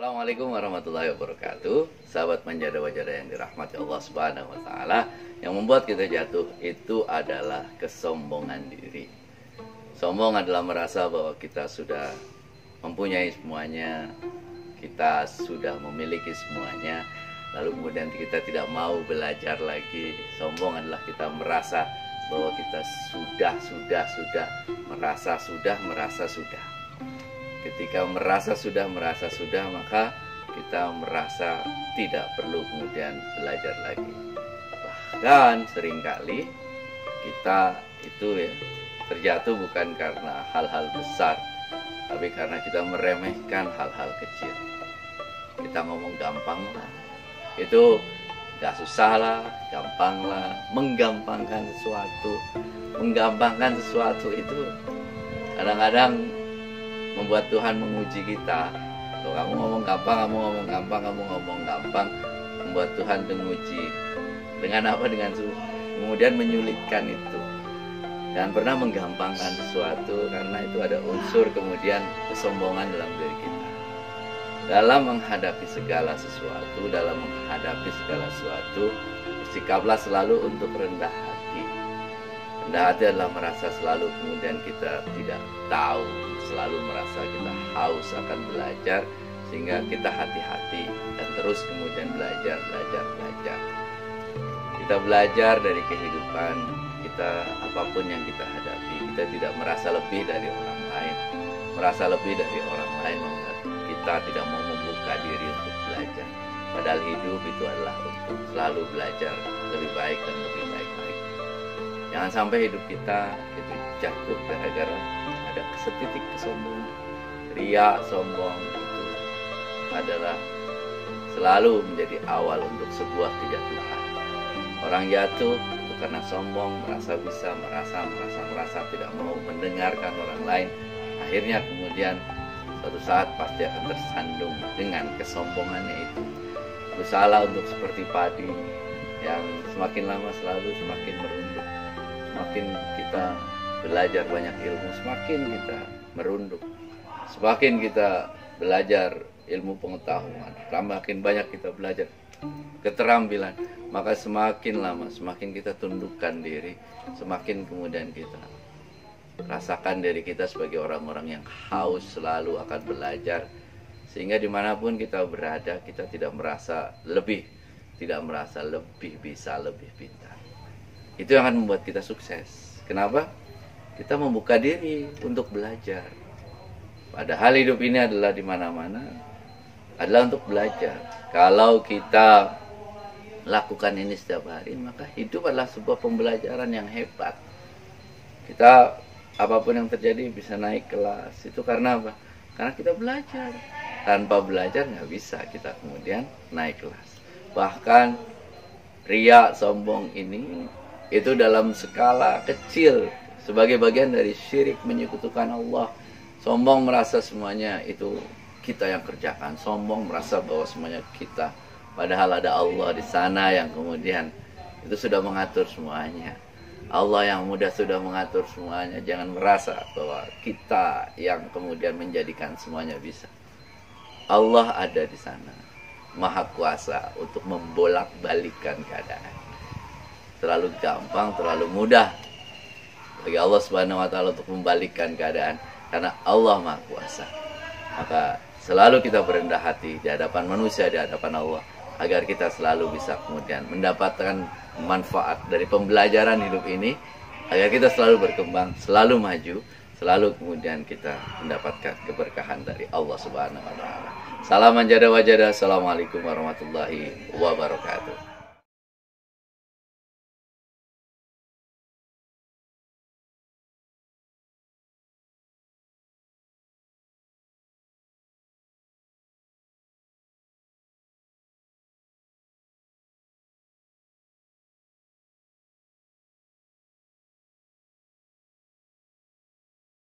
Assalamualaikum warahmatullahi wabarakatuh. Sahabat manjada wajada yang dirahmati Allah subhanahu wa ta'ala Yang membuat kita jatuh itu adalah kesombongan diri. Sombong adalah merasa bahwa kita sudah mempunyai semuanya Kita sudah memiliki semuanya Lalu kemudian kita tidak mau belajar lagi. Sombong adalah kita merasa bahwa kita sudah, sudah, sudah Merasa sudah, merasa sudah ketika merasa sudah merasa sudah maka kita merasa tidak perlu kemudian belajar lagi. Bahkan sering kali kita itu ya terjatuh bukan karena hal-hal besar tapi karena kita meremehkan hal-hal kecil. Kita ngomong gampang lah. Itu gak susah lah gampang lah. Menggampangkan sesuatu menggampangkan sesuatu itu kadang-kadang membuat Tuhan menguji kita. Kalau kamu ngomong gampang, kamu ngomong gampang, kamu ngomong gampang, membuat Tuhan menguji. Dengan apa? Dengan kemudian menyulitkan itu. Dan pernah menggampangkan sesuatu karena itu ada unsur kemudian kesombongan dalam diri kita. Dalam menghadapi segala sesuatu, dalam menghadapi segala sesuatu, sikaplah selalu untuk rendah hati. Rendah hati adalah merasa selalu kemudian kita tidak tahu, selalu merasa kita haus akan belajar sehingga kita hati-hati dan terus kemudian belajar, belajar, belajar. Kita belajar dari kehidupan kita apa pun yang kita hadapi, kita tidak merasa lebih dari orang lain. Merasa lebih dari orang lain membuat kita tidak mau membuka diri untuk belajar. Padahal hidup itu adalah untuk selalu belajar lebih baik dan lebih. Jangan sampai hidup kita itu jatuh gara-gara ada setitik kesombongan. Ria, sombong itu adalah selalu menjadi awal untuk sebuah kejatuhan. Orang jatuh itu karena sombong, merasa bisa, merasa, merasa, merasa tidak mau mendengarkan orang lain. Akhirnya kemudian suatu saat pasti akan tersandung dengan kesombongannya itu. Berusaha untuk seperti padi yang semakin lama selalu semakin merunduk. Semakin kita belajar banyak ilmu, semakin kita merunduk. Semakin kita belajar ilmu pengetahuan, semakin banyak kita belajar keterampilan, maka semakin lama, semakin kita tundukkan diri, semakin kemudian kita rasakan diri kita sebagai orang-orang yang haus selalu akan belajar, sehingga di mana pun kita berada, kita tidak merasa lebih, tidak merasa lebih bisa, lebih pintar. Itu yang akan membuat kita sukses. Kenapa? kita membuka diri untuk belajar. Padahal hidup ini adalah di mana-mana adalah untuk belajar. Kalau kita lakukan ini setiap hari, maka hidup adalah sebuah pembelajaran yang hebat. Kita apa pun yang terjadi bisa naik kelas. Itu karena apa? Karena kita belajar. Tanpa belajar nggak bisa kita kemudian naik kelas. Bahkan ria sombong ini itu dalam skala kecil sebagai bagian dari syirik menyekutukan Allah. Sombong merasa semuanya itu kita yang kerjakan. Sombong merasa bahwa semuanya kita. Padahal ada Allah di sana yang kemudian itu sudah mengatur semuanya. Allah yang mudah sudah mengatur semuanya. Jangan merasa bahwa kita yang kemudian menjadikan semuanya bisa. Allah ada di sana. Maha kuasa untuk membolak-balikan keadaan. Terlalu gampang, terlalu mudah bagi Allah Subhanahu wa taala untuk membalikkan keadaan karena Allah Maha Kuasa. Maka selalu kita berendah hati di hadapan manusia di hadapan Allah agar kita selalu bisa kemudian mendapatkan manfaat dari pembelajaran hidup ini agar kita selalu berkembang, selalu maju, selalu kemudian kita mendapatkan keberkahan dari Allah Subhanahu wa taala. Salam manjada wajada. Assalamualaikum warahmatullahi wabarakatuh.